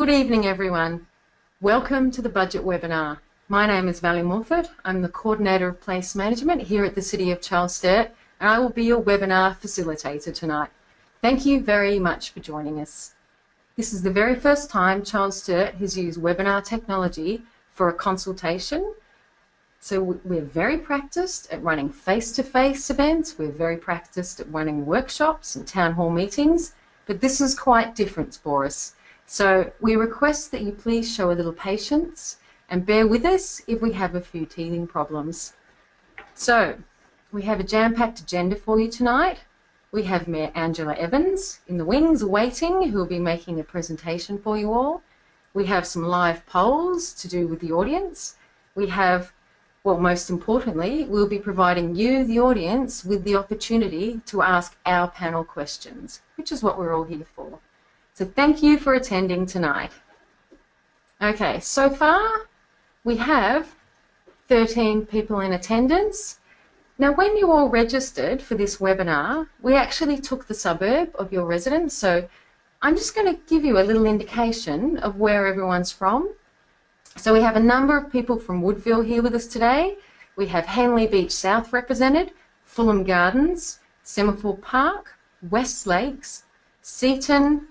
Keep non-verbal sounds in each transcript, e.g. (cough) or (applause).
Good evening, everyone. Welcome to the budget webinar. My name is Valley Morford. I'm the Coordinator of Place Management here at the City of Charles Sturt, and I will be your webinar facilitator tonight. Thank you very much for joining us. This is the very first time Charles Sturt has used webinar technology for a consultation. So we're very practiced at running face-to-face -face events. We're very practiced at running workshops and town hall meetings, but this is quite different for us. So we request that you please show a little patience and bear with us if we have a few teething problems. So we have a jam-packed agenda for you tonight. We have Mayor Angela Evans in the wings waiting who will be making a presentation for you all. We have some live polls to do with the audience. We have, well, most importantly, we'll be providing you, the audience, with the opportunity to ask our panel questions, which is what we're all here for. So thank you for attending tonight. Okay, so far we have 13 people in attendance. Now, when you all registered for this webinar, we actually took the suburb of your residence. So I'm just going to give you a little indication of where everyone's from. So we have a number of people from Woodville here with us today. We have Henley Beach South represented, Fulham Gardens, Semaphore Park, West Lakes, Seaton,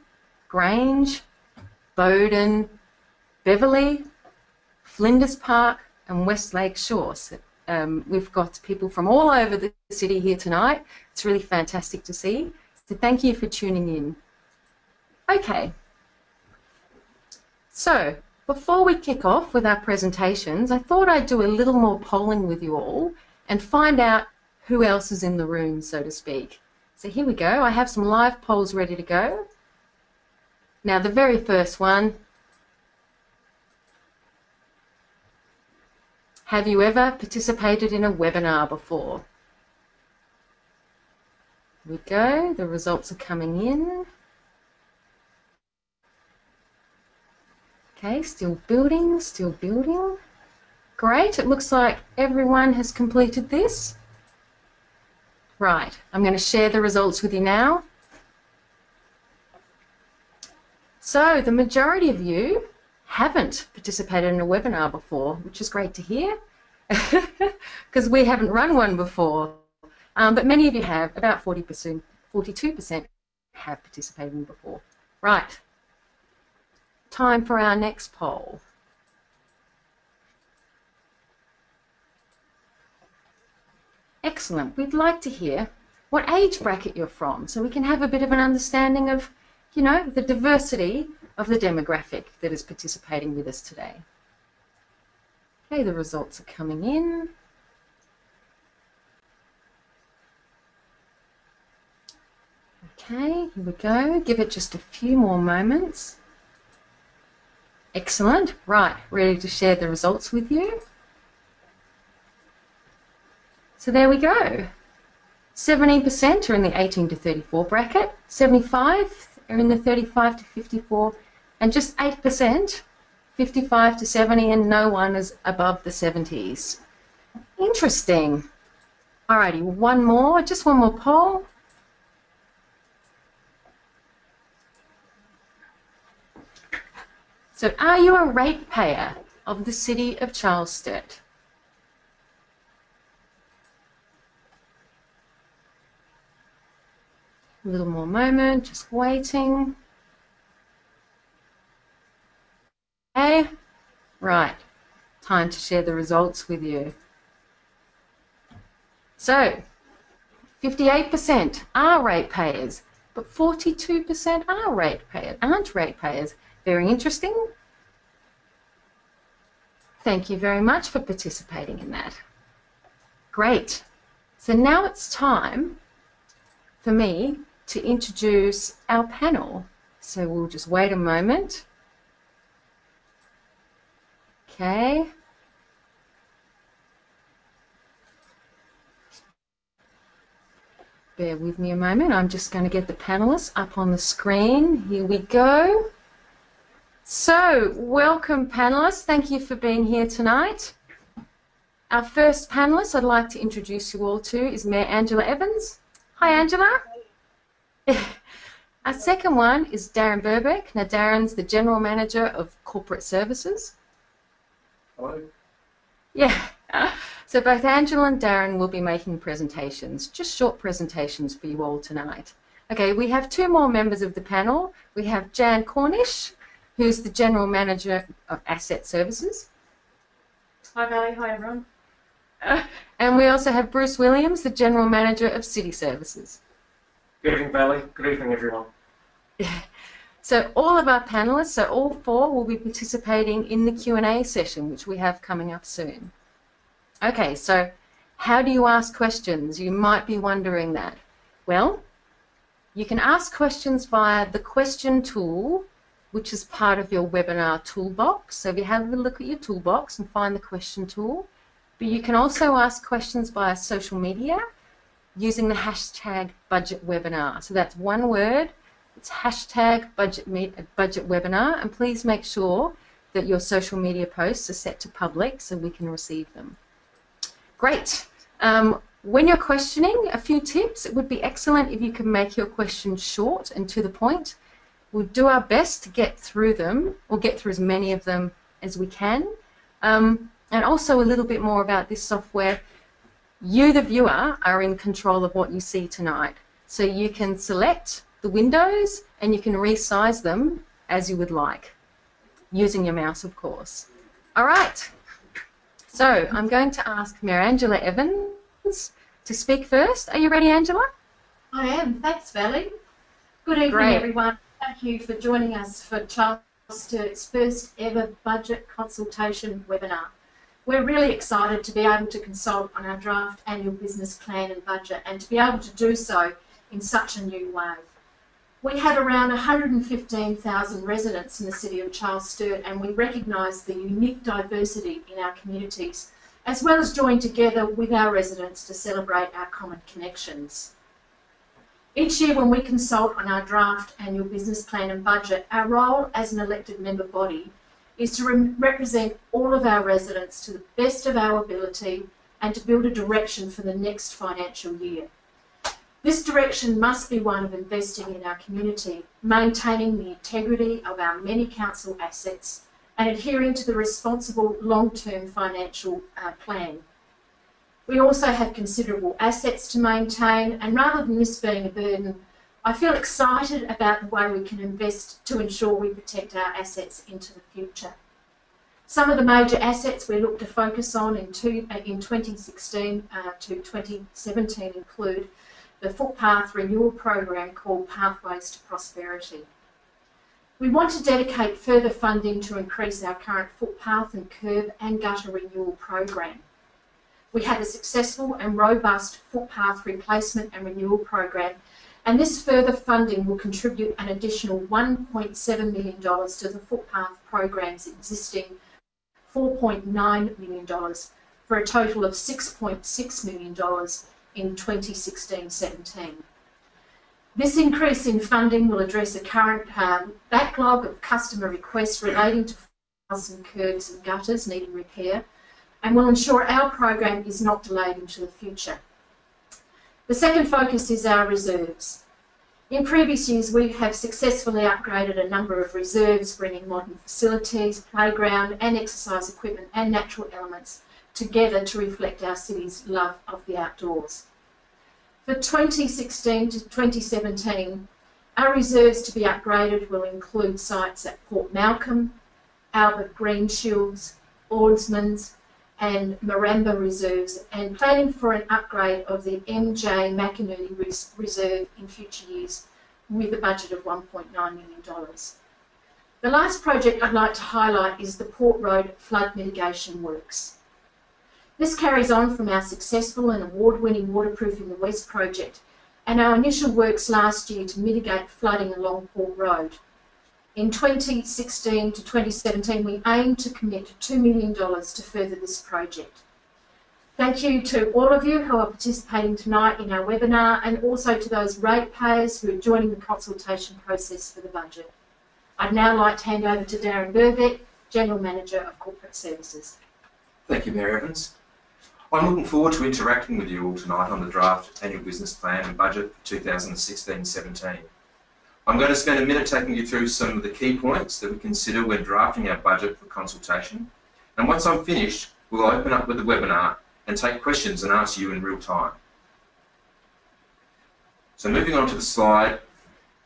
Grange, Bowden, Beverley, Flinders Park and West Lakes Shore. Um, we've got people from all over the city here tonight. It's really fantastic to see. So thank you for tuning in. Okay. So before we kick off with our presentations, I thought I'd do a little more polling with you all and find out who else is in the room, so to speak. So here we go. I have some live polls ready to go. Now the very first one Have you ever participated in a webinar before? Here we go, the results are coming in. Okay, still building, still building. Great, it looks like everyone has completed this. Right, I'm going to share the results with you now. So the majority of you haven't participated in a webinar before, which is great to hear (laughs) because we haven't run one before. Um, but many of you have, about 40%, 42% have participated in before. Right, time for our next poll. Excellent. We'd like to hear what age bracket you're from so we can have a bit of an understanding of, you know, the diversity of the demographic that is participating with us today. Okay, the results are coming in. Okay, here we go. Give it just a few more moments. Excellent. Right, ready to share the results with you. So there we go. 70% are in the 18 to 34 bracket, 75 are in the 35 to 54, and just 8%, 55 to 70, and no one is above the 70s. Interesting. Alrighty, one more, just one more poll. So are you a ratepayer of the City of Charles A little more moment, just waiting. Okay, right, time to share the results with you. So, 58% are ratepayers, but 42% are ratepayers, aren't ratepayers. Very interesting. Thank you very much for participating in that. Great. So now it's time for me to introduce our panel. So we'll just wait a moment. Okay. Bear with me a moment. I'm just going to get the panelists up on the screen. Here we go. So, welcome panelists. Thank you for being here tonight. Our first panelist I'd like to introduce you all to is Mayor Angela Evans. Hi, Angela. Our second one is Darren Burbeck. Now, Darren's the General Manager of Corporate Services. Hello. Yeah. (laughs) So both Angela and Darren will be making presentations, just short presentations for you all tonight. Okay, we have two more members of the panel. We have Jan Cornish, who's the General Manager of Asset Services. Hi, Valley. Hi, everyone. (laughs) And we also have Bruce Williams, the General Manager of City Services. Good evening, Valley. Good evening, everyone. So all of our panelists, so all four, will be participating in the Q&A session, which we have coming up soon. Okay, so how do you ask questions? You might be wondering that. Well, you can ask questions via the question tool, which is part of your webinar toolbox. So if you have a look at your toolbox and find the question tool, but you can also ask questions via social media using the hashtag budget webinar. So that's one word, it's hashtag budget, meet, budget webinar, and please make sure that your social media posts are set to public so we can receive them. Great. Um, when you're questioning, a few tips. It would be excellent if you can make your questions short and to the point. We'll do our best to get through them, or get through as many of them as we can. Um, and also a little bit more about this software. You, the viewer, are in control of what you see tonight. So you can select the windows and you can resize them as you would like, using your mouse, of course. All right. So I'm going to ask Mayor Angela Evans to speak first. Are you ready, Angela? I am. Thanks, Valley. Good evening, Great. everyone. Thank you for joining us for Charles Sturt's first ever budget consultation webinar. We're really excited to be able to consult on our draft annual business plan and budget and to be able to do so in such a new way. We have around 115,000 residents in the city of Charles Sturt and we recognise the unique diversity in our communities as well as join together with our residents to celebrate our common connections. Each year when we consult on our draft annual business plan and budget, our role as an elected member body is to re- represent all of our residents to the best of our ability and to build a direction for the next financial year. This direction must be one of investing in our community, maintaining the integrity of our many council assets and adhering to the responsible long-term financial uh, plan. We also have considerable assets to maintain, and rather than this being a burden, I feel excited about the way we can invest to ensure we protect our assets into the future. Some of the major assets we look to focus on in, two, uh, in 2016 uh, to 2017 include the footpath renewal program called Pathways to Prosperity. We want to dedicate further funding to increase our current footpath and curb and gutter renewal program. We had a successful and robust footpath replacement and renewal program, and this further funding will contribute an additional $1.7 million to the footpath program's existing $4.9 million for a total of $6.6 million in 2016-17. This increase in funding will address a current um, backlog of customer requests relating to files and curbs and gutters needing repair and will ensure our program is not delayed into the future. The second focus is our reserves. In previous years, we have successfully upgraded a number of reserves, bringing modern facilities, playground and exercise equipment and natural elements together to reflect our city's love of the outdoors. For 2016 to 2017, our reserves to be upgraded will include sites at Point Malcolm, Albert Greenshields, Ordsmans and Maramba reserves and planning for an upgrade of the MJ McInerney Res- Reserve in future years with a budget of $1.9 million. The last project I'd like to highlight is the Port Road flood mitigation works. This carries on from our successful and award-winning Waterproofing the West project and our initial works last year to mitigate flooding along Port Road. In 2016 to 2017, we aim to commit $2 million to further this project. Thank you to all of you who are participating tonight in our webinar and also to those ratepayers who are joining the consultation process for the budget. I'd now like to hand over to Darren Burbeck, General Manager of Corporate Services. Thank you, Mayor Evans. I'm looking forward to interacting with you all tonight on the draft annual business plan and budget for 2016-17. I'm going to spend a minute taking you through some of the key points that we consider when drafting our budget for consultation. And once I'm finished, we'll open up with the webinar and take questions and answer you in real time. So moving on to the slide,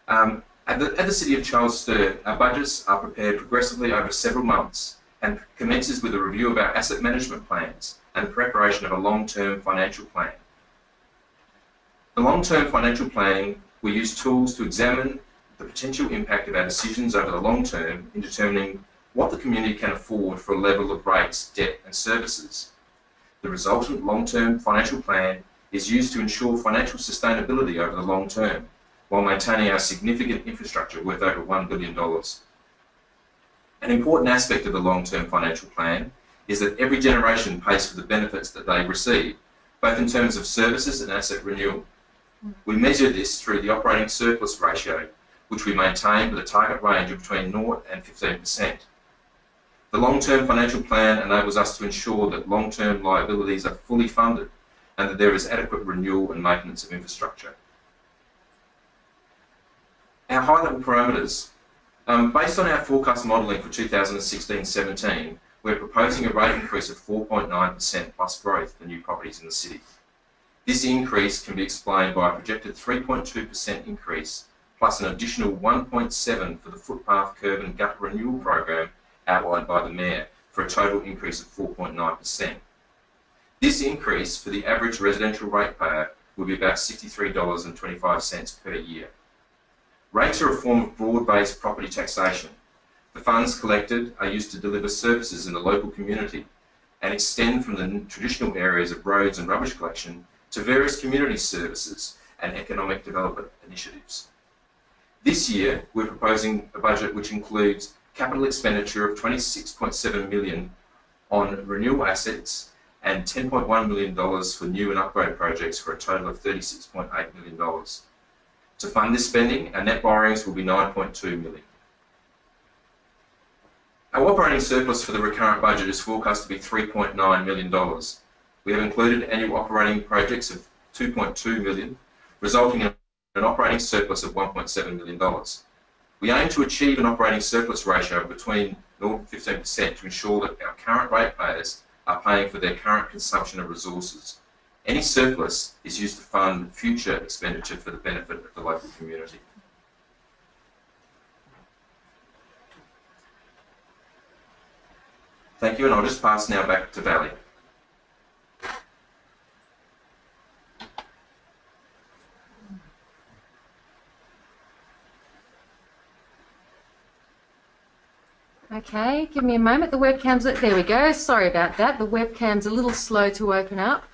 um, at, the, at the City of Charles Sturt, our budgets are prepared progressively over several months and commences with a review of our asset management plans and preparation of a long-term financial plan. The long-term financial planning we use tools to examine the potential impact of our decisions over the long term in determining what the community can afford for a level of rates, debt and services. The resultant long-term financial plan is used to ensure financial sustainability over the long term while maintaining our significant infrastructure worth over $1 billion. An important aspect of the long-term financial plan is that every generation pays for the benefits that they receive, both in terms of services and asset renewal. We measure this through the operating surplus ratio, which we maintain with a target range of between 0 and 15%. The long-term financial plan enables us to ensure that long-term liabilities are fully funded and that there is adequate renewal and maintenance of infrastructure. Our high-level parameters. Um, based on our forecast modelling for 2016-17, we're proposing a rate increase of 4.9% plus growth for new properties in the city. This increase can be explained by a projected 3.2% increase plus an additional 1.7 for the footpath, curb and gutter renewal program outlined by the Mayor for a total increase of 4.9%. This increase for the average residential ratepayer will be about $63.25 per year. Rates are a form of broad-based property taxation. The funds collected are used to deliver services in the local community and extend from the traditional areas of roads and rubbish collection to various community services and economic development initiatives. This year, we're proposing a budget which includes capital expenditure of 26.7 million on renewal assets and $10.1 million for new and upgrade projects for a total of $36.8 million. To fund this spending, our net borrowings will be 9.2 million. Our operating surplus for the recurrent budget is forecast to be $3.9 million. We have included annual operating projects of 2.2 million, resulting in an operating surplus of $1.7 million. We aim to achieve an operating surplus ratio of between 0 and 15% to ensure that our current ratepayers are paying for their current consumption of resources. Any surplus is used to fund future expenditure for the benefit of the local community. Thank you, and I'll just pass now back to Valley. Okay, give me a moment. The webcam's, there we go. Sorry about that. The webcam's a little slow to open up.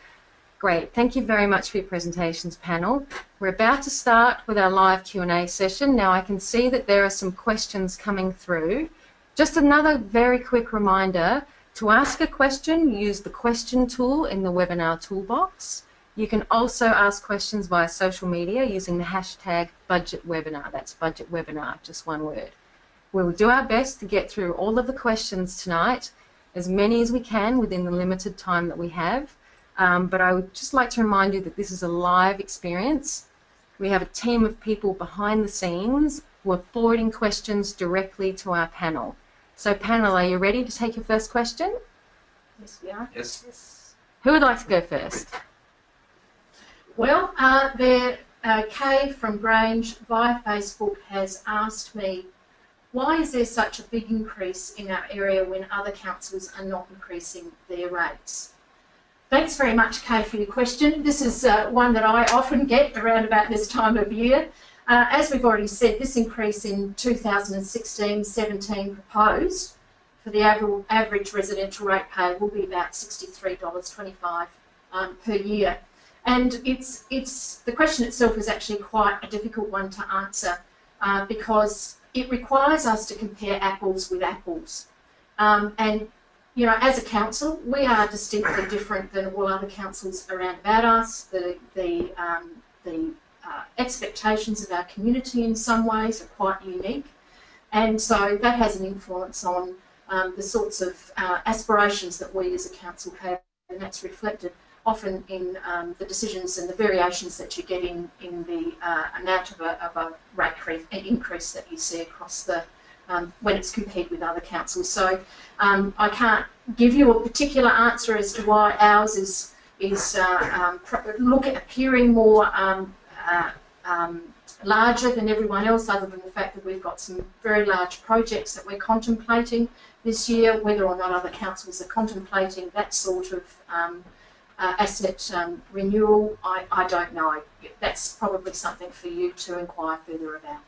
Great, thank you very much for your presentations panel. We're about to start with our live Q&A session. Now I can see that there are some questions coming through. Just another very quick reminder, to ask a question, use the question tool in the webinar toolbox. You can also ask questions via social media using the hashtag budgetwebinar. That's budgetwebinar, just one word. We'll do our best to get through all of the questions tonight, as many as we can within the limited time that we have. Um, but I would just like to remind you that this is a live experience. We have a team of people behind the scenes who are forwarding questions directly to our panel. So panel, are you ready to take your first question? Yes, we are. Yes. Who would like to go first? Well, uh, there, uh, Kay from Grange via Facebook has asked me why is there such a big increase in our area when other councils are not increasing their rates? Thanks very much, Kay, for your question. This is uh, one that I often get around about this time of year. Uh, as we've already said, this increase in 2016-17 proposed for the average residential rate paid will be about $63.25 um, per year. And it's, it's, the question itself is actually quite a difficult one to answer uh, because it requires us to compare apples with apples. Um, and you know, as a council, we are distinctly different than all other councils around about us. The the um, the uh, expectations of our community in some ways are quite unique, and so that has an influence on um, the sorts of uh, aspirations that we as a council have, and that's reflected often in um, the decisions and the variations that you get in, in the uh, amount of a, of a rate increase, that you see across the um, when it's compared with other councils. So um, I can't give you a particular answer as to why ours is is uh, um, look at appearing more um, uh, um, larger than everyone else, other than the fact that we've got some very large projects that we're contemplating this year. Whether or not other councils are contemplating that sort of uh, asset um, renewal, I, I don't know. That's probably something for you to inquire further about.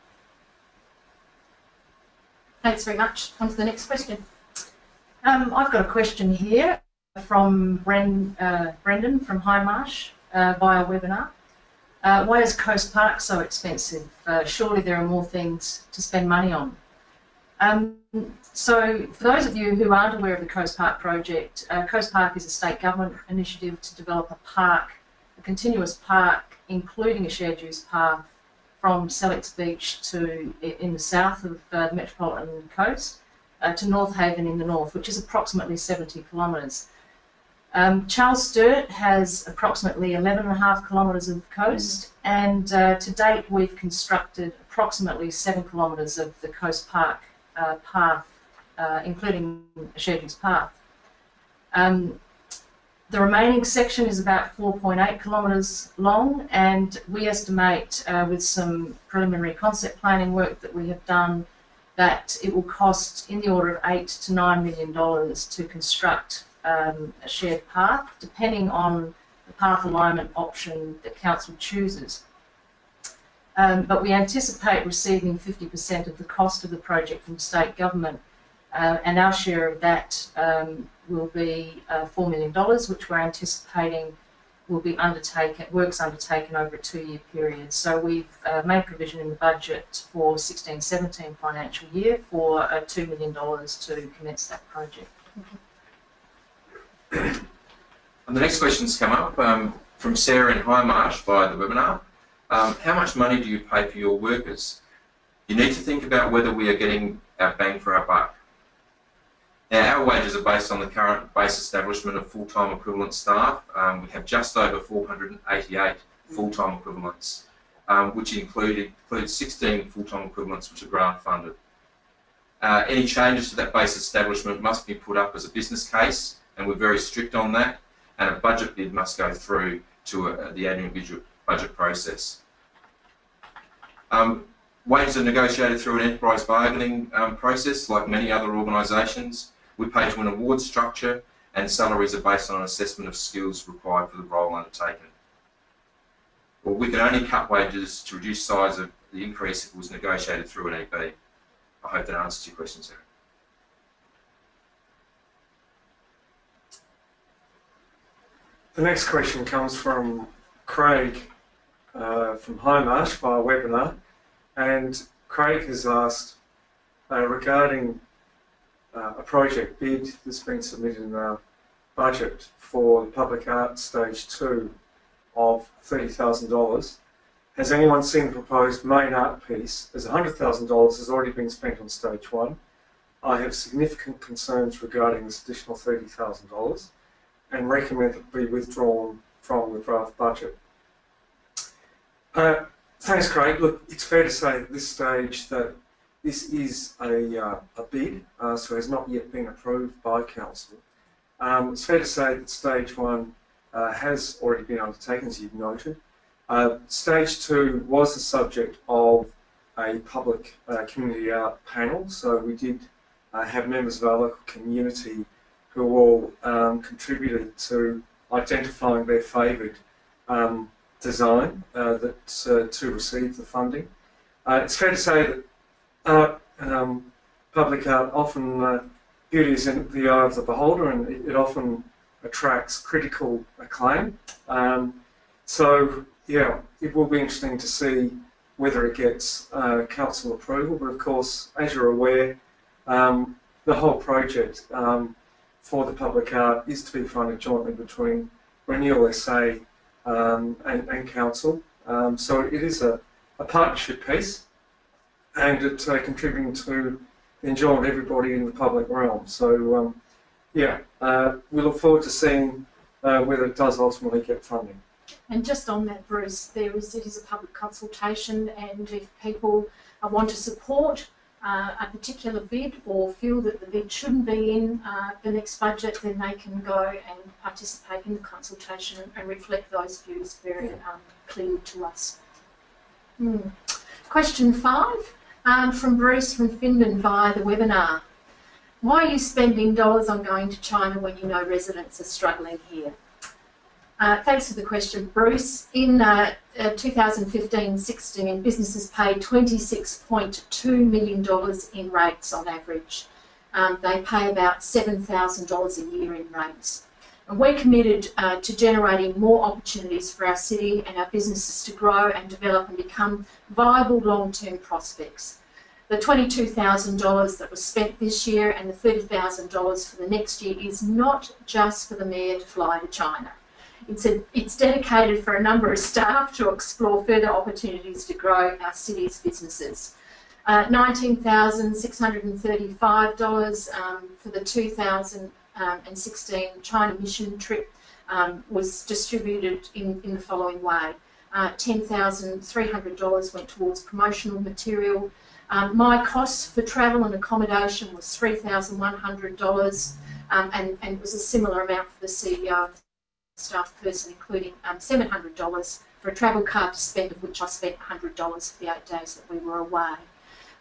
Thanks very much. On to the next question. Um, I've got a question here from Bren, uh, Brendan from Hindmarsh uh, via webinar. Uh, why is Coast Park so expensive? Uh, surely there are more things to spend money on. Um, so, for those of you who aren't aware of the Coast Park project, uh, Coast Park is a state government initiative to develop a park, a continuous park, including a shared use path from Sellicks Beach to in the south of uh, the Metropolitan Coast uh, to North Haven in the north, which is approximately 70 kilometres. Um, Charles Sturt has approximately 11.5 kilometres of coast, and uh, to date we've constructed approximately 7 kilometres of the Coast Park uh, path, uh, including use path. Um, the remaining section is about 4.8 kilometres long, and we estimate uh, with some preliminary concept planning work that we have done that it will cost in the order of eight to nine million dollars to construct um, a shared path, depending on the path alignment option that council chooses. Um, but we anticipate receiving 50% of the cost of the project from state government, uh, and our share of that um, will be uh, $4 million, which we're anticipating will be undertaken, works undertaken over a two-year period. So we've uh, made provision in the budget for 16-17 financial year for uh, $2 million to commence that project. And the next questions come up um, from Sarah in Hindmarsh via the webinar. Um, how much money do you pay for your workers? You need to think about whether we are getting our bang for our buck. Now, our wages are based on the current base establishment of full-time equivalent staff. Um, we have just over 488 full-time equivalents, um, which include, includes 16 full-time equivalents which are grant funded. Uh, any changes to that base establishment must be put up as a business case, and we're very strict on that, and a budget bid must go through to a, the annual budget process. Um, wages are negotiated through an enterprise bargaining um, process, like many other organisations. We pay to an award structure and salaries are based on an assessment of skills required for the role undertaken. Well, we can only cut wages to reduce size of the increase if it was negotiated through an EB. I hope that answers your question, Sarah. The next question comes from Craig uh, from Marsh via webinar, and Craig has asked uh, regarding uh, a project bid that's been submitted in our budget for the public art stage two of $30,000. Has anyone seen the proposed main art piece? As $100,000 has already been spent on stage one. I have significant concerns regarding this additional $30,000 and recommend it be withdrawn from the draft budget. Uh, thanks, Craig. Look, it's fair to say at this stage that this is a, uh, a bid, uh, so has not yet been approved by Council. Um, it's fair to say that stage one uh, has already been undertaken, as you've noted. Uh, stage two was the subject of a public uh, community art panel, so we did have members of our local community who all um, contributed to identifying their favoured um, design that to receive the funding. it's fair to say that art, um, public art, often uh, beauty is in the eye of the beholder, and it, it often attracts critical acclaim. Um, so, yeah, it will be interesting to see whether it gets uh, council approval. But of course, as you're aware, um, the whole project um, for the public art is to be funded jointly between Renewal SA um, and, and, council. Um, so it is a, a partnership piece aimed at uh, contributing to the enjoyment of everybody in the public realm. So, um, yeah, uh, we look forward to seeing uh, whether it does ultimately get funding. And just on that, Bruce, there is it is a public consultation, and if people want to support uh, a particular bid or feel that the bid shouldn't be in uh, the next budget, then they can go and participate in the consultation and reflect those views very um, clearly to us. Hmm. Question five um, from Bruce from Findon via the webinar. Why are you spending dollars on going to China when you know residents are struggling here? Uh, thanks for the question, Bruce. In uh, uh, 2015-16, businesses paid $26.2 million in rates on average. Um, they pay about $7,000 a year in rates. And we're committed uh, to generating more opportunities for our city and our businesses to grow and develop and become viable long-term prospects the $22,000 that was spent this year and the $30,000 for the next year is not just for the Mayor to fly to China. It's, a, it's dedicated for a number of staff to explore further opportunities to grow our city's businesses. Uh, $19,635 um, for the 2016 China mission trip um, was distributed in, in the following way. Uh, $10,300 went towards promotional material, um, my costs for travel and accommodation was $3,100 um, and, and it was a similar amount for the CEO staff person, including um, $700 for a travel card to spend, of which I spent $100 for the eight days that we were away.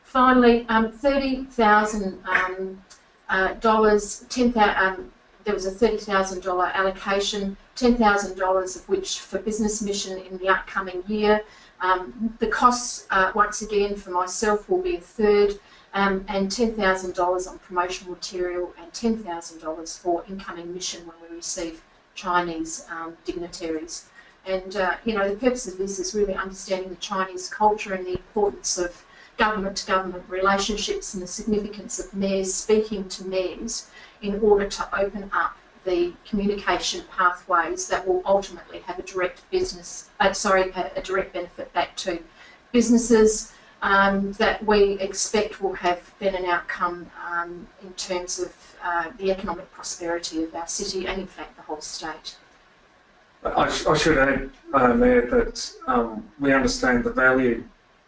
Finally, um, 30,000 um, uh, dollars, 10, um, there was a $30,000 allocation, $10,000 of which for business mission in the upcoming year, um, the costs, uh, once again, for myself will be a third, um, and $10,000 on promotional material and $10,000 for incoming mission when we receive Chinese um, dignitaries. And, uh, you know, the purpose of this is really understanding the Chinese culture and the importance of government to government relationships and the significance of mayors speaking to mayors in order to open up the communication pathways that will ultimately have a direct business, uh, sorry, a, direct benefit back to businesses um, that we expect will have then an outcome um, in terms of uh, the economic prosperity of our city and in fact the whole state. I, sh I should add, uh, Mayor, that um, we understand the value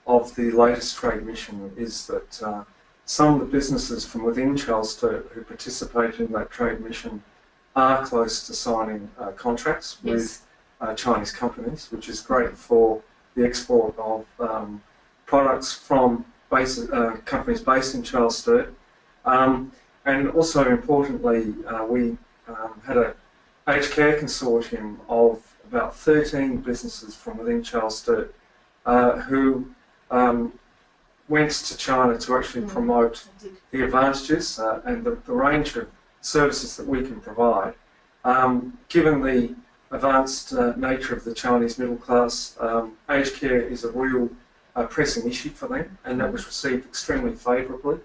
of the latest trade mission is that uh, some of the businesses from within Charles Sturt who participate in that trade mission are close to signing uh, contracts yes. with uh, Chinese companies, which is great for the export of um, products from base, uh, companies based in Charles Sturt. Um, and also importantly, uh, we um, had a aged care consortium of about 13 businesses from within Charles Sturt uh, who um, went to China to actually mm. promote the advantages uh, and the, the range of services that we can provide. Um, given the advanced uh, nature of the Chinese middle class, um, aged care is a real uh, pressing issue for them, and that was received extremely favourably.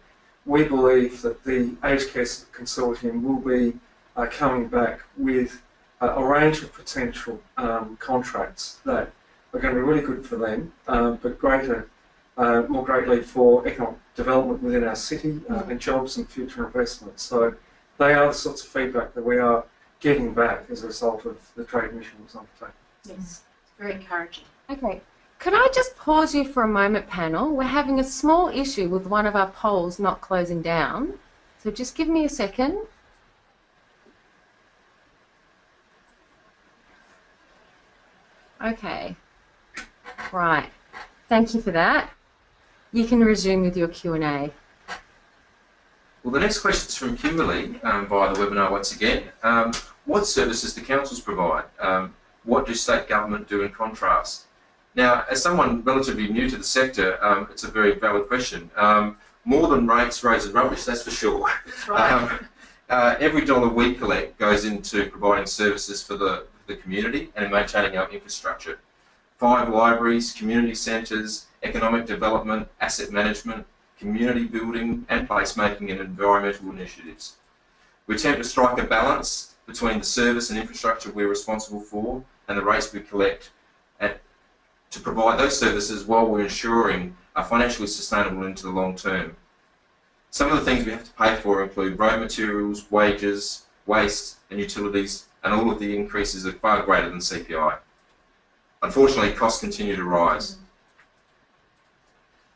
We believe that the aged care consortium will be uh, coming back with a range of potential um, contracts that are going to be really good for them, um, but greater, uh, more greatly for economic development within our city uh, and jobs and future investment. So they are the sorts of feedback that we are getting back as a result of the trade mission was undertaken. Yes, very encouraging. Okay. Could I just pause you for a moment, panel? We're having a small issue with one of our polls not closing down. So just give me a second. Okay. Right. Thank you for that. You can resume with your Q&A. Well, the next question is from Kimberly um, via the webinar once again. Um, what services do councils provide? Um, what do state government do in contrast? Now, as someone relatively new to the sector, um, it's a very valid question. Um, more than rates, raises rubbish, that's for sure. Right. Um, uh, every dollar we collect goes into providing services for the, the community and maintaining our infrastructure. Five libraries, community centres, economic development, asset management, community building and placemaking and environmental initiatives. We attempt to strike a balance between the service and infrastructure we're responsible for and the rates we collect at, to provide those services while we're ensuring are financially sustainable into the long term. Some of the things we have to pay for include raw materials, wages, waste and utilities and all of the increases are far greater than CPI. Unfortunately, costs continue to rise.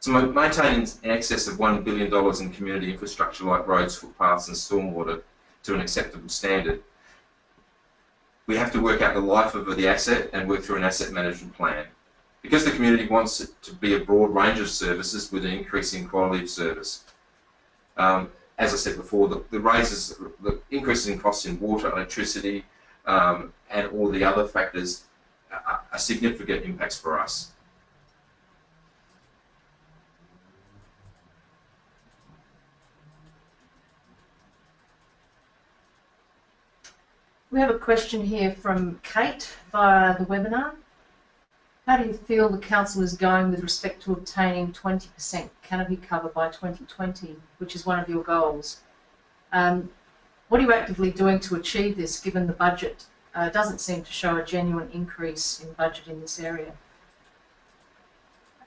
To ma- maintain in excess of $1 billion in community infrastructure like roads, footpaths and stormwater to an acceptable standard, we have to work out the life of the asset and work through an asset management plan. Because the community wants it to be a broad range of services with an increasing quality of service. Um, as I said before, the, the raises, the increases in costs in water, electricity, um, and all the other factors are, are significant impacts for us. We have a question here from Kate via the webinar. How do you feel the council is going with respect to obtaining 20% canopy cover by 2020, which is one of your goals? Um, what are you actively doing to achieve this, given the budget uh, doesn't seem to show a genuine increase in budget in this area?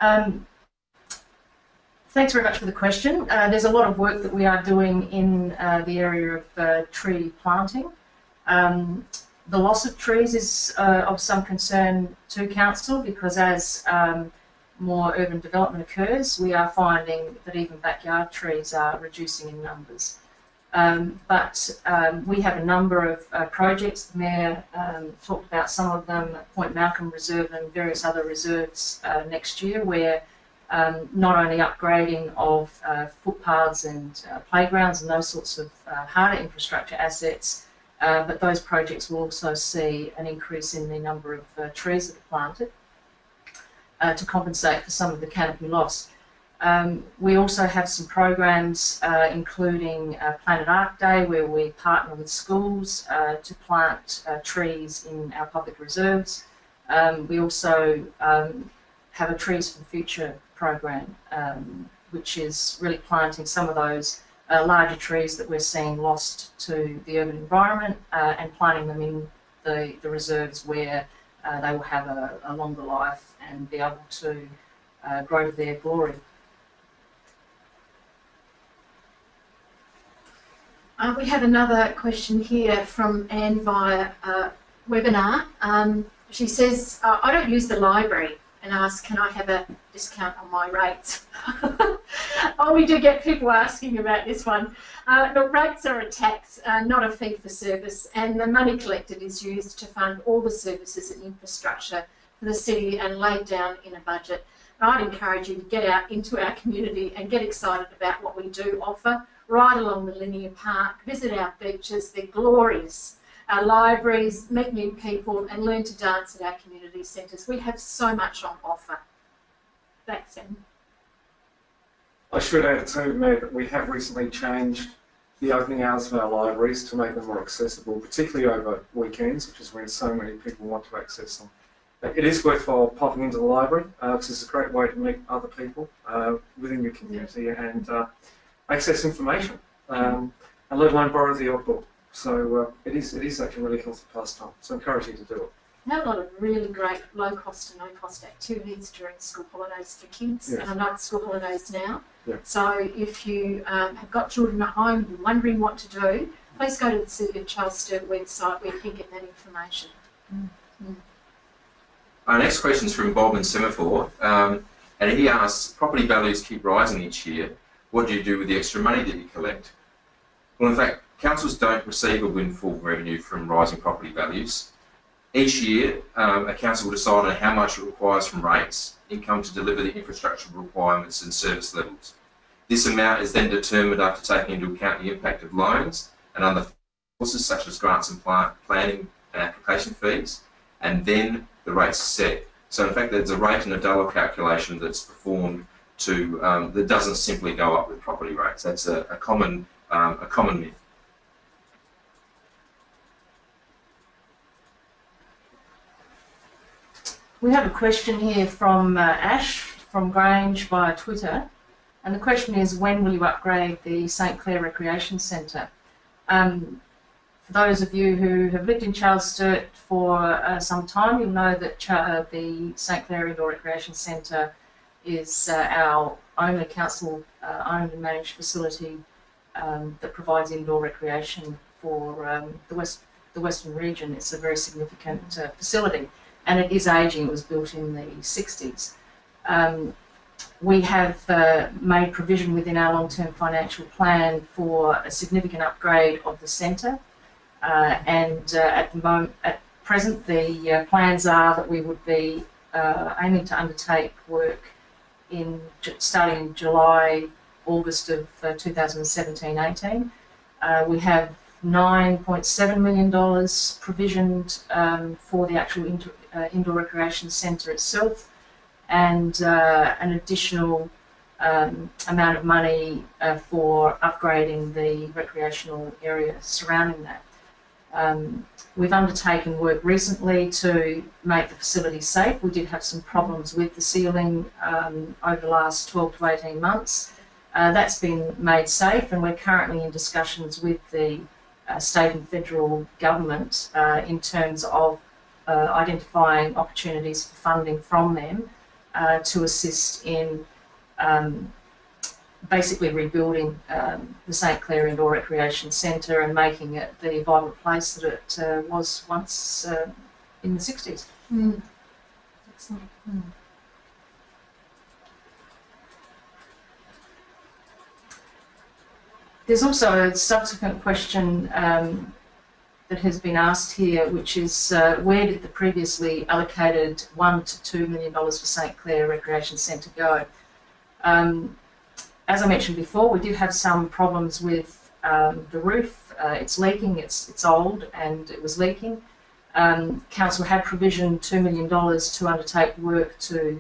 Um, thanks very much for the question. Uh, there's a lot of work that we are doing in uh, the area of uh, tree planting. Um, the loss of trees is uh, of some concern to council because as um, more urban development occurs, we are finding that even backyard trees are reducing in numbers. Um, but um, we have a number of uh, projects. The Mayor um, talked about some of them Point Malcolm Reserve and various other reserves uh, next year, where um, not only upgrading of uh, footpaths and uh, playgrounds and those sorts of uh, harder infrastructure assets, uh, but those projects will also see an increase in the number of uh, trees that are planted uh, to compensate for some of the canopy loss. Um, we also have some programs, uh, including uh, Planet Ark Day, where we partner with schools uh, to plant trees in our public reserves. Um, we also um, have a Trees for the Future program, um, which is really planting some of those uh, larger trees that we're seeing lost to the urban environment uh, and planting them in the, the reserves where uh, they will have a, a, longer life and be able to uh, grow to their glory. Uh, we have another question here from Anne via uh, webinar. Um, she says, I don't use the library and ask, can I have a discount on my rates? (laughs) oh, we do get people asking about this one. Uh, the rates are a tax, uh, not a fee for service, and the money collected is used to fund all the services and infrastructure for the city and laid down in a budget. I'd encourage you to get out into our community and get excited about what we do offer. Ride along the linear park, visit our beaches, they're glorious our libraries, meet new people, and learn to dance at our community centres. We have so much on offer. Thanks, Em. I should add too, Mayor, that we have recently changed the opening hours of our libraries to make them more accessible, particularly over weekends, which is when so many people want to access them. It is worthwhile popping into the library because uh, it's a great way to meet other people uh, within your community and uh, access information, um, and let alone borrow the odd book. So uh, it is it is actually a really healthy pastime. So I encourage you to do it. We have a lot of really great low cost and no cost activities during school holidays for kids, yes. and I know school holidays now. Yeah. So if you um, have got children at home and wondering what to do, please go to the City of Charles Sturt website where you can get that information. Mm. Mm. Our next question is from Bob in Semaphore, um, and he asks, property values keep rising each year. What do you do with the extra money that you collect? Well, in fact, councils don't receive a windfall revenue from rising property values. Each year, um, a council will decide on how much it requires from rates, income to deliver the infrastructure requirements and service levels. This amount is then determined after taking into account the impact of loans and other forces such as grants and planning and application fees, and then the rates are set. So in fact, there's a rate and a dollar calculation that's performed to um, that doesn't simply go up with property rates. That's a, a common um, a common myth. We have a question here from uh, Ash from Grange via Twitter, and the question is when will you upgrade the St Clair Recreation Centre? Um, for those of you who have lived in Charles Sturt for uh, some time, you'll know that Ch uh, the St Clair Indoor Recreation Centre is uh, our only council uh, owned and managed facility um, that provides indoor recreation for um, the West the Western region, it's a very significant uh, facility, and it is ageing. It was built in the 60s. Um, we have uh, made provision within our long-term financial plan for a significant upgrade of the centre, uh, and uh, at the moment, at present, the uh, plans are that we would be uh, aiming to undertake work in starting in July, August of 2017-18. we have $9.7 million provisioned um, for the actual indoor, indoor recreation centre itself and uh, an additional um, amount of money uh, for upgrading the recreational area surrounding that. Um, we've undertaken work recently to make the facility safe. We did have some problems with the ceiling um, over the last 12 to 18 months. Uh, that's been made safe, and we're currently in discussions with the uh, state and federal government uh, in terms of uh, identifying opportunities for funding from them uh, to assist in um, basically rebuilding um, the St Clair Indoor Recreation Centre and making it the vibrant place that it uh, was once uh, in the 60s. Mm. Excellent. Mm. There's also a subsequent question um, that has been asked here, which is uh, where did the previously allocated one to two million dollars for St Clair Recreation Centre go? Um, as I mentioned before, we did have some problems with um, the roof. Uh, it's leaking. It's it's old and it was leaking. Um, council had provisioned two million dollars to undertake work to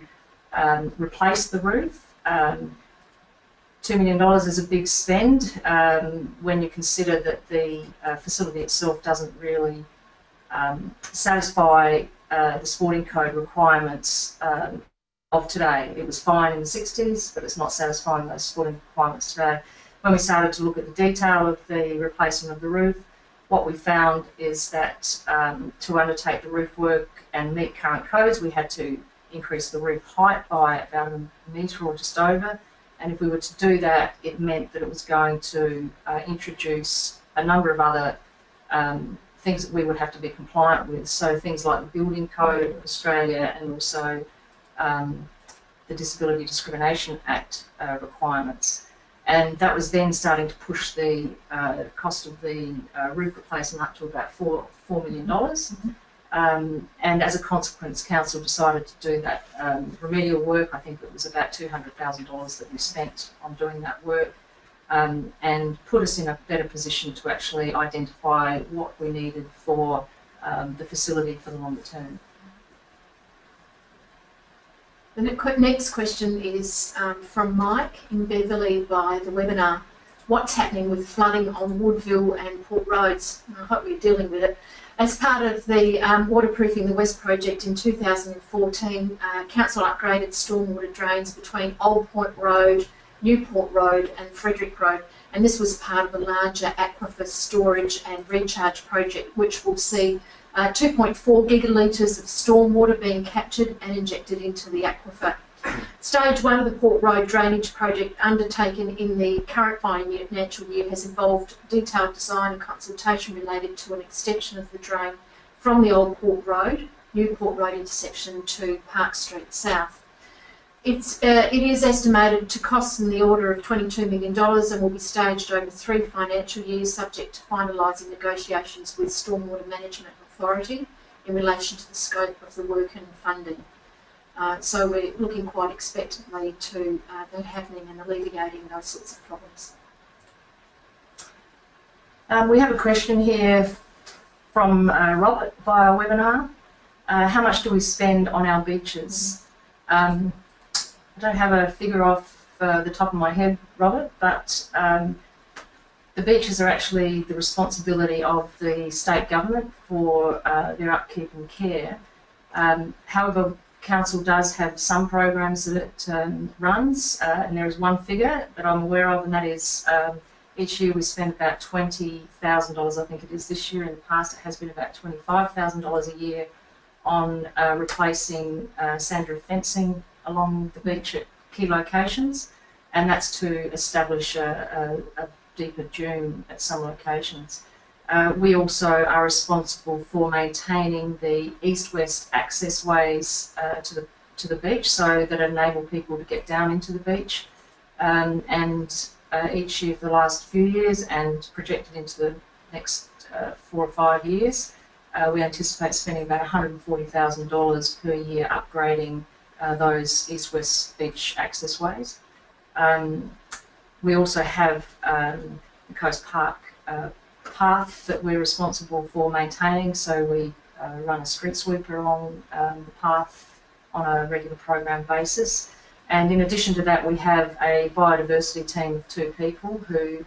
um, replace the roof. Um, $2 million is a big spend um, when you consider that the uh, facility itself doesn't really um, satisfy uh, the sporting code requirements um, of today. It was fine in the 60s, but it's not satisfying those sporting requirements today. When we started to look at the detail of the replacement of the roof, what we found is that um, to undertake the roof work and meet current codes, we had to increase the roof height by about a metre or just over. And if we were to do that, it meant that it was going to uh, introduce a number of other um, things that we would have to be compliant with. So things like the Building Code of Australia and also um, the Disability Discrimination Act uh, requirements. And that was then starting to push the uh, cost of the uh, roof replacement up to about four four million dollars. Mm-hmm. Um, and as a consequence, council decided to do that um, remedial work. I think it was about $200,000 that we spent on doing that work um, and put us in a better position to actually identify what we needed for um, the facility for the longer term. The next question is um, from Mike in Beverley by the webinar. What's happening with flooding on Woodville and Port Roads? I hope we're dealing with it. As part of the um, Waterproofing the West project in 2014, uh, Council upgraded stormwater drains between Old Port Road, Newport Road and Frederick Road and this was part of a larger aquifer storage and recharge project which will see uh, 2.4 gigalitres of stormwater being captured and injected into the aquifer. Stage one of the Port Road drainage project undertaken in the current financial year has involved detailed design and consultation related to an extension of the drain from the old Port Road, New Port Road intersection to Park Street South. It's, uh, it is estimated to cost in the order of $22 million and will be staged over three financial years subject to finalising negotiations with Stormwater Management Authority in relation to the scope of the work and funding. Uh, so we're looking quite expectantly to uh, that happening and alleviating those sorts of problems. Um, we have a question here from uh, Robert via webinar. Uh, how much do we spend on our beaches? Um, I don't have a figure off uh, the top of my head, Robert, but um, the beaches are actually the responsibility of the state government for uh, their upkeep and care. Um, however, council does have some programs that it um, runs, uh, and there is one figure that I'm aware of, and that is um, each year we spend about $20,000, I think it is this year. In the past, it has been about $25,000 a year on uh, replacing uh, sand fencing along the beach at key locations, and that's to establish a, a, a deeper dune at some locations. Uh, we also are responsible for maintaining the east-west access ways uh, to the to the beach, so that enable people to get down into the beach. Um, and uh, each year for the last few years, and projected into the next uh, four or five years, uh, we anticipate spending about $140,000 per year upgrading uh, those east-west beach access ways. Um, we also have um, the Coast Park path that we're responsible for maintaining, so we uh, run a street sweeper along um, the path on a regular program basis. And in addition to that, we have a biodiversity team of two people who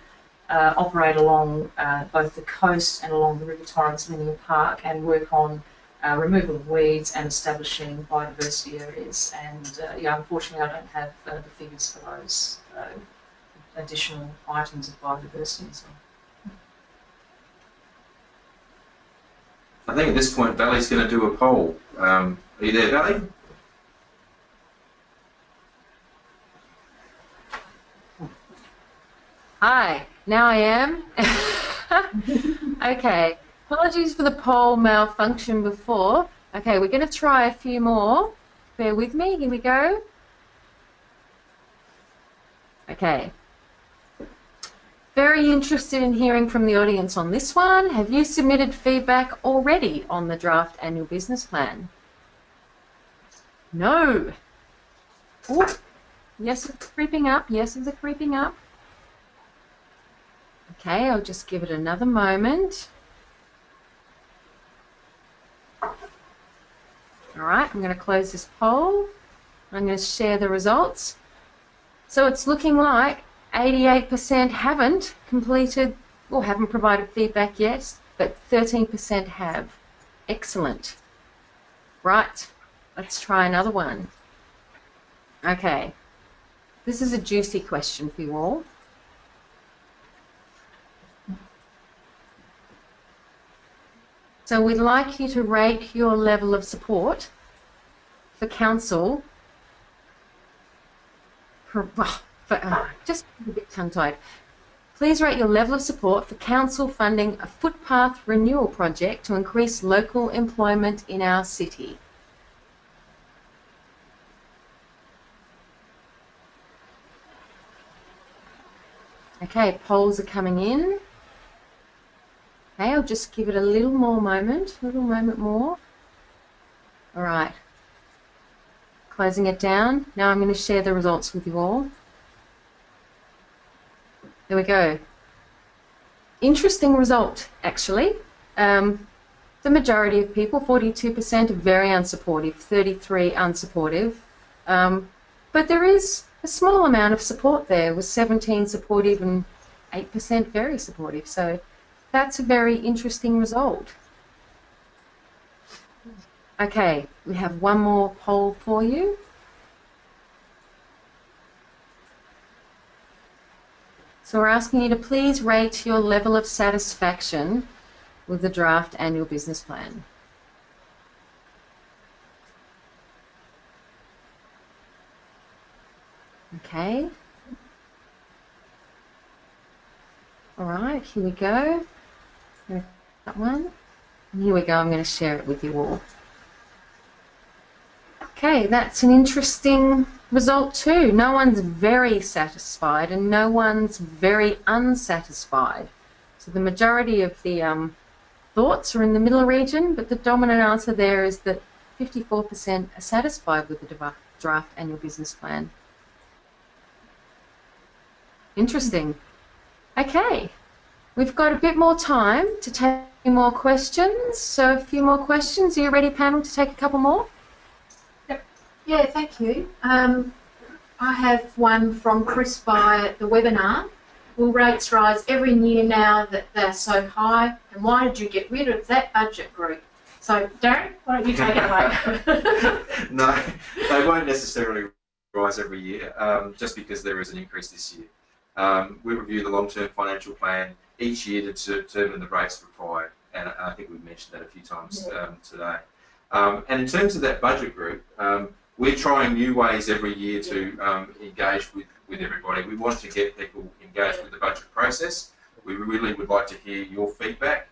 uh, operate along uh, both the coast and along the River Torrens Linear Park and work on uh, removal of weeds and establishing biodiversity areas. And uh, yeah, unfortunately, I don't have uh, the figures for those additional items of biodiversity as I think at this point, Valley's going to do a poll. Um, are you there, Valley? Hi, now I am. (laughs) okay, apologies for the poll malfunction before. Okay, we're going to try a few more. Bear with me, here we go. Okay. Very interested in hearing from the audience on this one. Have you submitted feedback already on the draft annual business plan? No. Oh, yes, it's creeping up. Yes, it's creeping up. Okay, I'll just give it another moment. All right, I'm going to close this poll. I'm going to share the results. So it's looking like 88% haven't completed or haven't provided feedback yet, but 13% have. Excellent. Right, let's try another one. Okay, this is a juicy question for you all. So we'd like you to rate your level of support for council for uh, just a bit tongue-tied. Please rate your level of support for council funding a footpath renewal project to increase local employment in our city. Okay, polls are coming in. Okay, I'll just give it a little more moment, a little moment more. All right. Closing it down. Now I'm going to share the results with you all. There we go. Interesting result, actually. Um, the majority of people, 42%, are very unsupportive, 33 unsupportive. Um, but there is a small amount of support there, with 17 supportive and 8% very supportive. So that's a very interesting result. Okay, we have one more poll for you. So we're asking you to please rate your level of satisfaction with the draft annual business plan. Okay. All right, here we go. That one. Here we go, I'm going to share it with you all. Okay, that's an interesting result too. No one's very satisfied and no one's very unsatisfied. So the majority of the um, thoughts are in the middle region, but the dominant answer there is that 54% are satisfied with the draft annual business plan. Interesting. Okay, we've got a bit more time to take more questions. So a few more questions. Are you ready, panel, to take a couple more? Yeah, thank you. Um, I have one from Chris by the webinar. Will rates rise every year now that they're so high? And why did you get rid of that budget group? So, Darren, why don't you take it away? (laughs) no, they won't necessarily rise every year, um, just because there is an increase this year. Um, we review the long-term financial plan each year to determine the rates required, and I think we've mentioned that a few times yeah. um, today. Um, and in terms of that budget group, um, we're trying new ways every year to um, engage with, with everybody. We want to get people engaged with the budget process. We really would like to hear your feedback.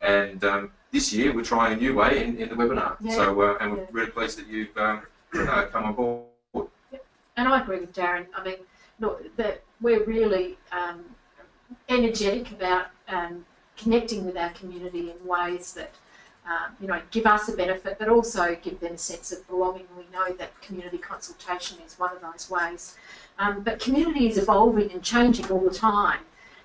And um, this year we're trying a new way in, in the webinar. Yeah. So, uh, and we're Yeah. really pleased that you've um, uh, come on board. And I agree with Darren. I mean, look, that we're really um, energetic about um, connecting with our community in ways that, um, you know, give us a benefit, but also give them a sense of belonging. We know that community consultation is one of those ways. Um, but community is evolving and changing all the time,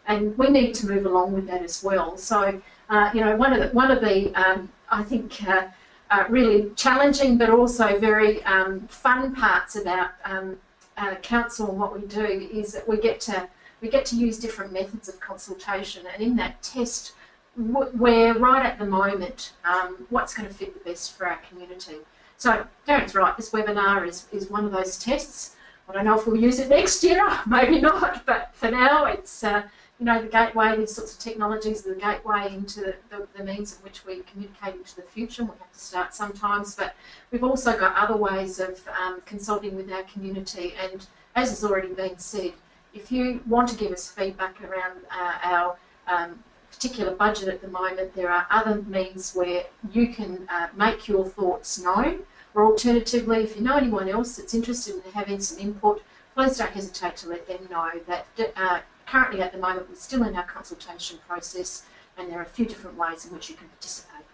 and we need to move along with that as well. So, uh, you know, one of the one of the um, I think. Uh, uh, really challenging but also very um, fun parts about um, uh, council and what we do is that we get to we get to use different methods of consultation and in that test we're right at the moment um, what's going to fit the best for our community. So Darren's right, this webinar is, is one of those tests. I don't know if we'll use it next year, (laughs) maybe not, but for now it's uh, you know, the gateway, these sorts of technologies the gateway into the, the, the means in which we communicate into the future. We have to start sometimes, but we've also got other ways of um, consulting with our community. And as has already been said, if you want to give us feedback around uh, our um, particular budget at the moment, there are other means where you can uh, make your thoughts known. Or alternatively, if you know anyone else that's interested in having some input, please don't hesitate to let them know that uh, currently at the moment we're still in our consultation process and there are a few different ways in which you can participate.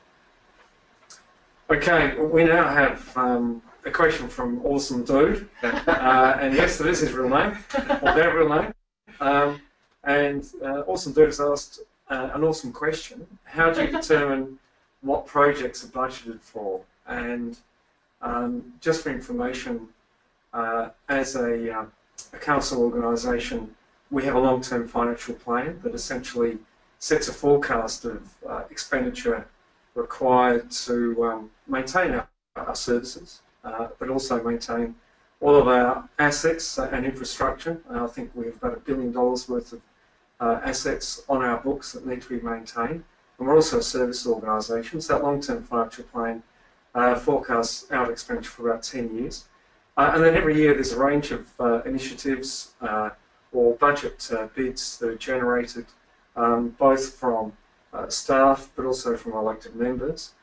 Okay, we now have um, a question from Awesome Dude. (laughs) Uh, and yes, that is his real name, or their real name. Um, and uh, Awesome Dude has asked uh, an awesome question. How do you (laughs) determine what projects are budgeted for? And um, just for information, uh, as a, uh, a council organisation, we have a long-term financial plan that essentially sets a forecast of uh, expenditure required to um, maintain our, our services, uh, but also maintain all of our assets and infrastructure. And I think we've got a billion dollars worth of uh, assets on our books that need to be maintained. And we're also a service organisation, so that long-term financial plan uh, forecasts our expenditure for about 10 years. Uh, and then every year there's a range of uh, initiatives uh, or budget uh, bids that are generated um, both from staff but also from elected members.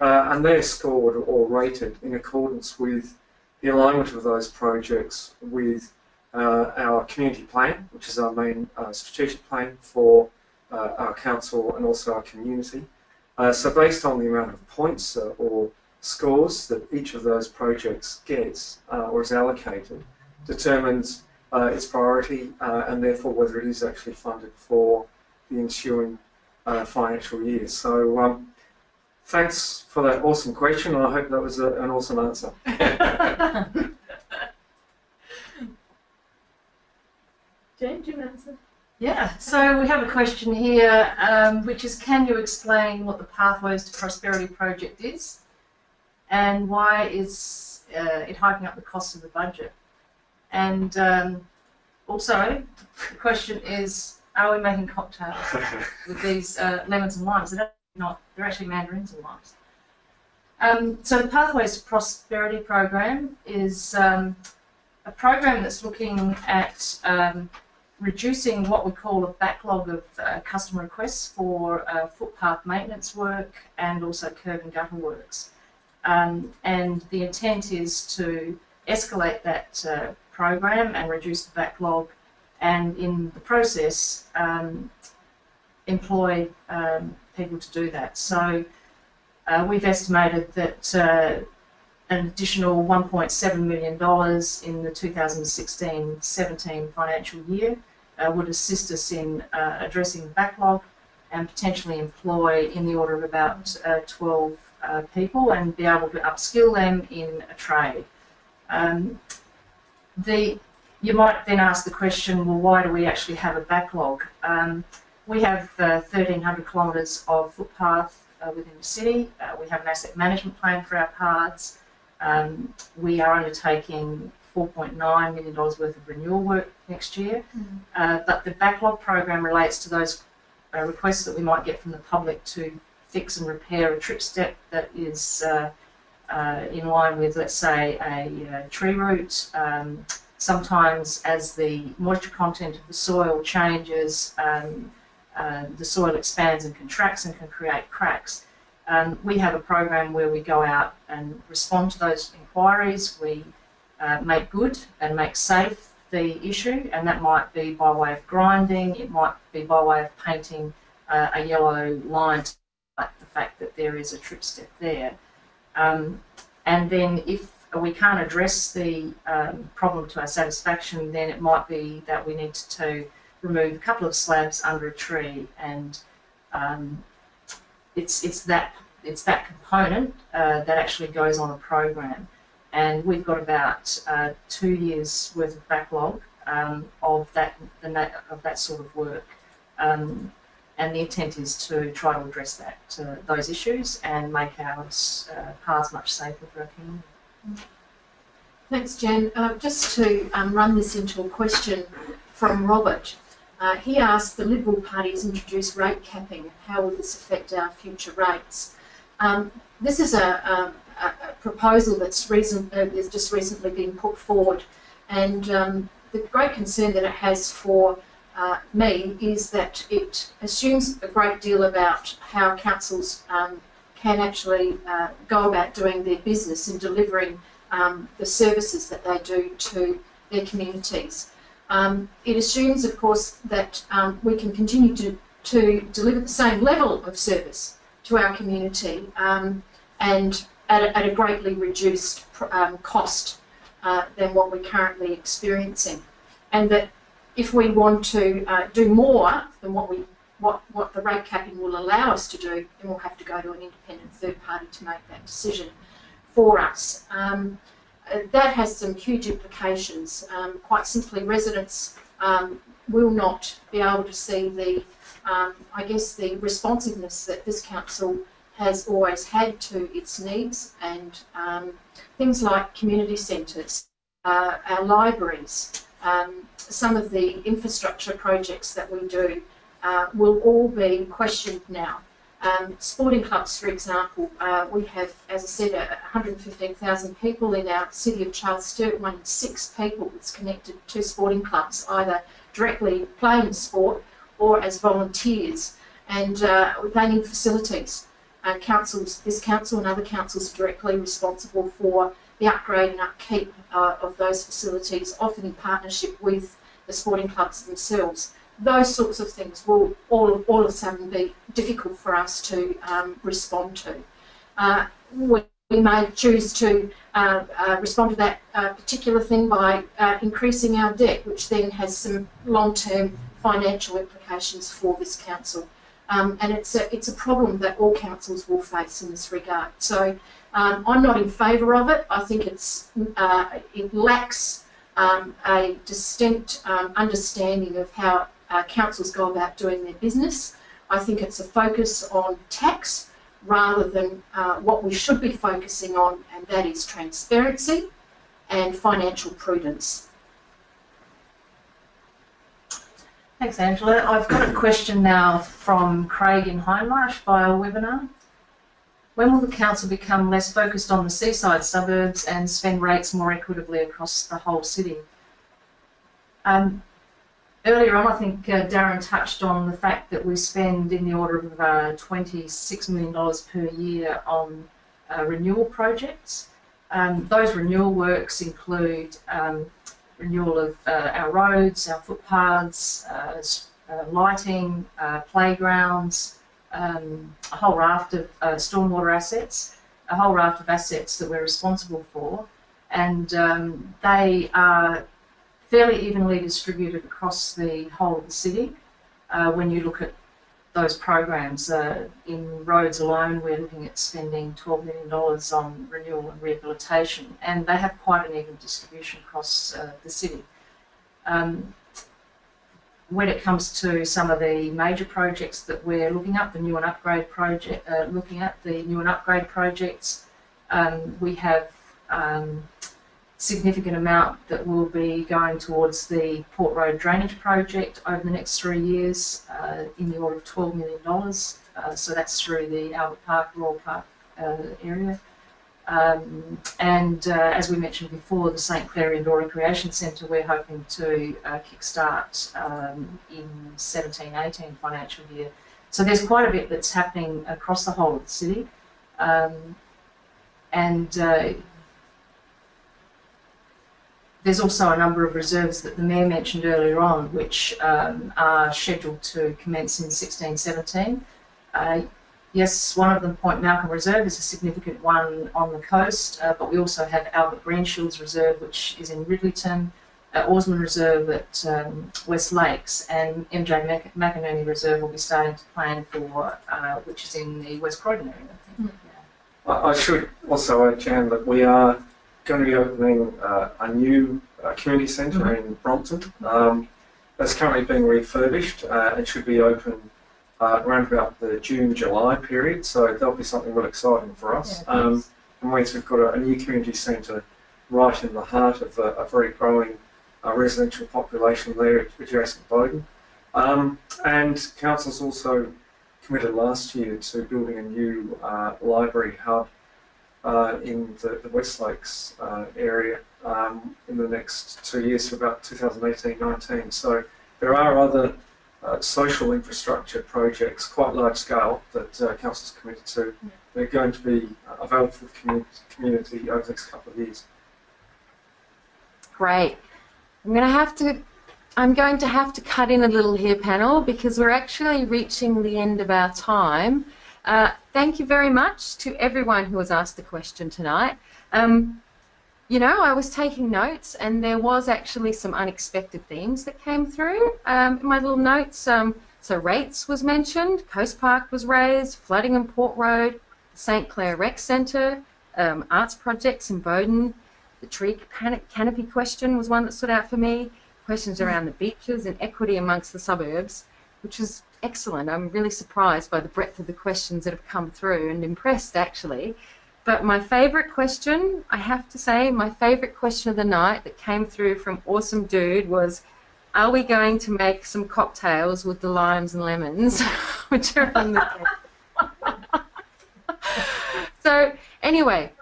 And they're scored or rated in accordance with the alignment of those projects with uh, our community plan, which is our main uh, strategic plan for uh, our council and also our community. Uh, so based on the amount of points uh, or scores that each of those projects gets or is allocated determines its priority and therefore whether it is actually funded for the ensuing uh, financial year. So um, thanks for that awesome question, and I hope that was a, an awesome answer. (laughs) Jane, do you answer? Yeah, so we have a question here, um, which is can you explain what the Pathways to Prosperity project is and why is uh, it hiking up the cost of the budget? And um, also, the question is are we making cocktails (laughs) with these uh, lemons and limes? They're not, they're actually mandarins and limes. Um, so the Pathways to Prosperity program is um, a program that's looking at um, reducing what we call a backlog of uh, customer requests for uh, footpath maintenance work and also curb and gutter works. Um, and the intent is to escalate that uh, program and reduce the backlog and in the process um, employ um, people to do that. So uh, we've estimated that uh, an additional $1.7 million in the 2016-17 financial year uh, would assist us in uh, addressing the backlog and potentially employ in the order of about uh, 12 uh, people and be able to upskill them in a trade. Um, the you might then ask the question, well, why do we actually have a backlog? Um, we have uh, 1,300 kilometres of footpath uh, within the city. Uh, we have an asset management plan for our paths. Um, we are undertaking $4.9 million worth of renewal work next year. Mm. but the backlog program relates to those uh, requests that we might get from the public to fix and repair a trip step that is uh, in line with, let's say, a, tree root. Um, sometimes as the moisture content of the soil changes, um, uh, the soil expands and contracts and can create cracks. Um, we have a program where we go out and respond to those inquiries. We uh, make good and make safe the issue, and that might be by way of grinding, it might be by way of painting uh, a yellow line to the fact that there is a trip step there. Um, and then if we can't address the um, problem to our satisfaction, then it might be that we need to remove a couple of slabs under a tree, and um, it's it's that it's that component uh, that actually goes on a program and we've got about uh, two years worth of backlog um, of that of that sort of work. Um, and the intent is to try to address that uh, those issues and make our uh, paths much safer for our community. Thanks, Jen. Uh, just to um, run this into a question from Robert. Uh, he asked, the Liberal Party has introduced rate capping. How will this affect our future rates? Um, this is a, a, a proposal that's recent, uh, just recently been put forward, and um, the great concern that it has for uh, me is that it assumes a great deal about how councils um, can actually uh, go about doing their business and delivering um, the services that they do to their communities. Um, it assumes, of course, that um, we can continue to, to deliver the same level of service to our community um, and at a, at a greatly reduced um, cost uh, than what we're currently experiencing. And that if we want to uh, do more than what we what, what the rate capping will allow us to do, then we'll have to go to an independent third party to make that decision for us. Um, that has some huge implications. Um, quite simply, residents um, will not be able to see the, um, I guess, the responsiveness that this council has always had to its needs and um, things like community centres, uh, our libraries, um, some of the infrastructure projects that we do uh, will all be questioned now. Um, sporting clubs, for example, uh, we have, as I said, 115,000 people in our city of Charles Sturt. One in six people is connected to sporting clubs, either directly playing sport or as volunteers. And uh, need facilities uh, councils, this council and other councils directly responsible for the upgrade and upkeep uh, of those facilities, often in partnership with the sporting clubs themselves. Those sorts of things will all, all of a sudden be difficult for us to um, respond to. Uh, we, we, may choose to uh, uh, respond to that uh, particular thing by increasing our debt, which then has some long-term financial implications for this council. Um, and it's a, it's a problem that all councils will face in this regard. So um, I'm not in favour of it. I think it's uh, it lacks um, a distinct um, understanding of how uh, councils go about doing their business. I think it's a focus on tax rather than uh, what we should be focusing on, and that is transparency and financial prudence. Thanks, Angela. I've got a question now from Craig in Hindmarsh via webinar. When will the council become less focused on the seaside suburbs and spend rates more equitably across the whole city? Um, earlier on, I think uh, Darren touched on the fact that we spend in the order of uh, $26 million per year on uh, renewal projects. Um, those renewal works include um, renewal of uh, our roads, our footpaths, uh, uh, lighting, playgrounds, um, a whole raft of stormwater assets, a whole raft of assets that we're responsible for, and um, they are fairly evenly distributed across the whole of the city. Uh, when you look at those programs. Uh, in roads alone, we're looking at spending $12 million on renewal and rehabilitation, and they have quite an even distribution across uh, the city. Um, when it comes to some of the major projects that we're looking at, the new and upgrade project, uh, looking at the new and upgrade projects, um, we have um, significant amount that will be going towards the Port Road Drainage Project over the next three years uh, in the order of $12 million. Uh, so that's through the Albert Park, Royal Park uh, area. Um, and uh, as we mentioned before, the St Clair Indoor Recreation Centre, we're hoping to uh, kickstart um, in 17-18 financial year. So there's quite a bit that's happening across the whole of the city. Um, and uh, there's also a number of reserves that the Mayor mentioned earlier on, which um, are scheduled to commence in 16-17. Uh, yes, one of them, Point Malcolm Reserve, is a significant one on the coast, uh, but we also have Albert Greenshields Reserve, which is in Ridleyton, uh, Reserve at um, West Lakes, and MJ Mac- McInerney Reserve will be starting to plan for, uh, which is in the West Croydon area. I think. I I should also add, Jan, that we are going to be opening uh, a new uh, community centre in Brompton. Um, that's currently being refurbished. Uh, it should be open uh, around about the June July period, so that'll be something real exciting for us. Yeah, um, and we've got a, a new community centre right in the heart of a, a very growing uh, residential population there adjacent Bowden. Um, and council's also committed last year to building a new uh, library hub uh, in the, the West Lakes uh, area um, in the next two years, so about 2018-19. So there are other uh, social infrastructure projects, quite large scale, that uh, council's committed to. They're going to be available for the community, community over the next couple of years. Great. I'm going to have to. I'm going to have to cut in a little here, panel, because we're actually reaching the end of our time. Uh, thank you very much to everyone who has asked a question tonight. Um, you know, I was taking notes, and there was actually some unexpected themes that came through um, in my little notes. Um, so rates was mentioned, Coast Park was raised, flooding in Port Road, St Clair Rec Centre, um, arts projects in Bowden, the tree can- canopy question was one that stood out for me. Questions around the beaches and equity amongst the suburbs, which was excellent. I'm really surprised by the breadth of the questions that have come through and impressed actually. But my favourite question, I have to say, my favourite question of the night that came through from Awesome Dude was Are we going to make some cocktails with the limes and lemons? (laughs) which are on the (laughs) So, anyway,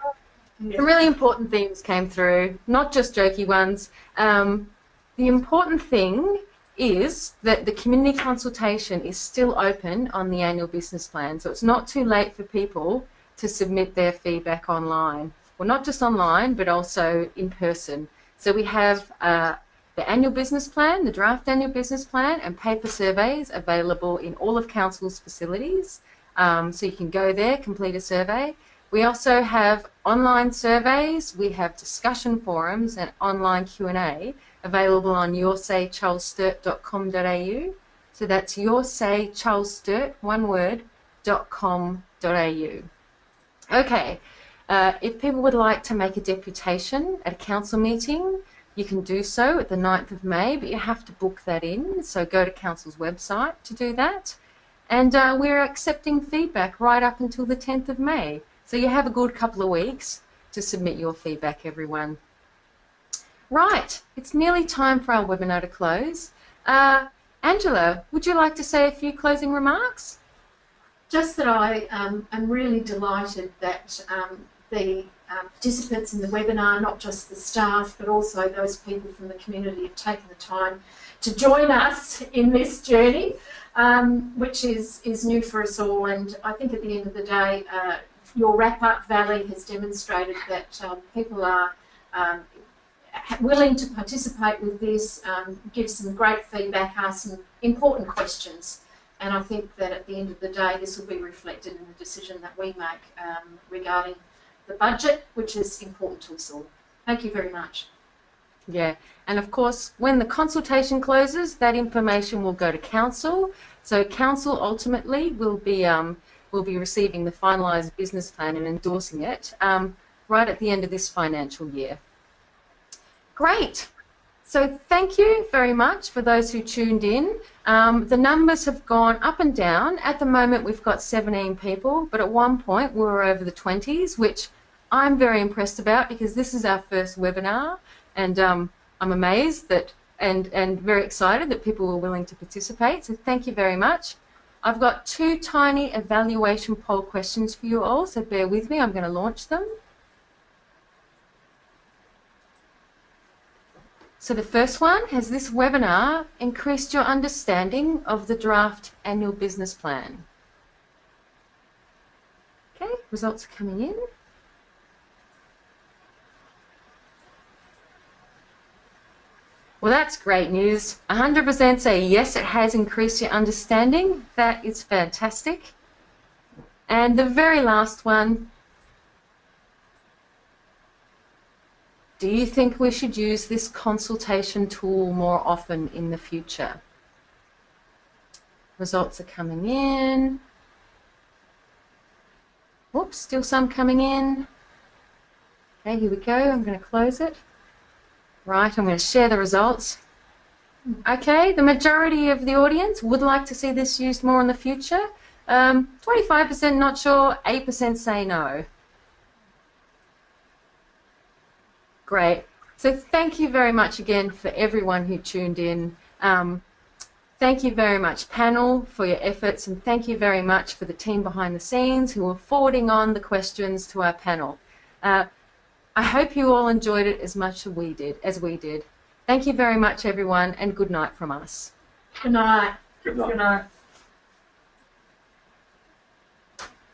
some really important themes came through, not just jokey ones. Um, the important thing is that the community consultation is still open on the annual business plan, so it's not too late for people to submit their feedback online. Well, not just online, but also in person. So we have uh, the annual business plan, the draft annual business plan, and paper surveys available in all of council's facilities. Um, so you can go there, complete a survey. We also have online surveys, we have discussion forums and online Q&A available on yoursaycharlessturt.com.au. So that's yoursaycharlessturt, one word, .com.au. Okay, uh, if people would like to make a deputation at a council meeting, you can do so at the 9th of May, but you have to book that in. So go to council's website to do that. And uh, we're accepting feedback right up until the 10th of May. So you have a good couple of weeks to submit your feedback, everyone. Right, it's nearly time for our webinar to close. Uh, Angela, would you like to say a few closing remarks? Just that I um, am really delighted that um, the um, participants in the webinar, not just the staff, but also those people from the community have taken the time to join us in this journey, um, which is, is new for us all. And I think at the end of the day, uh, your wrap-up, Valley, has demonstrated that um, people are um, willing to participate with this, um, give some great feedback, ask some important questions. And I think that at the end of the day, this will be reflected in the decision that we make um, regarding the budget, which is important to us all. Thank you very much. Yeah, and of course, when the consultation closes, that information will go to council. So council ultimately will be um, will be receiving the finalised business plan and endorsing it um, right at the end of this financial year. Great. So thank you very much for those who tuned in. Um, the numbers have gone up and down. At the moment, we've got 17 people, but at one point we were over the 20s, which I'm very impressed about because this is our first webinar, and um, I'm amazed that and and very excited that people were willing to participate. So thank you very much. I've got two tiny evaluation poll questions for you all, so bear with me. I'm going to launch them. So the first one, has this webinar increased your understanding of the draft annual business plan? Okay, results are coming in. Well, that's great news. 100% say yes, it has increased your understanding. That is fantastic. And the very last one, do you think we should use this consultation tool more often in the future? Results are coming in. Whoops, still some coming in. Okay, here we go. I'm going to close it. Right, I'm going to share the results. Okay, the majority of the audience would like to see this used more in the future. Um, 25% not sure, 8% say no. Great. So thank you very much again for everyone who tuned in. Um, thank you very much, panel, for your efforts, and thank you very much for the team behind the scenes who are forwarding on the questions to our panel. Uh, I hope you all enjoyed it as much as we did. As we did. Thank you very much, everyone, and good night from us. Good night. Good night. Good night.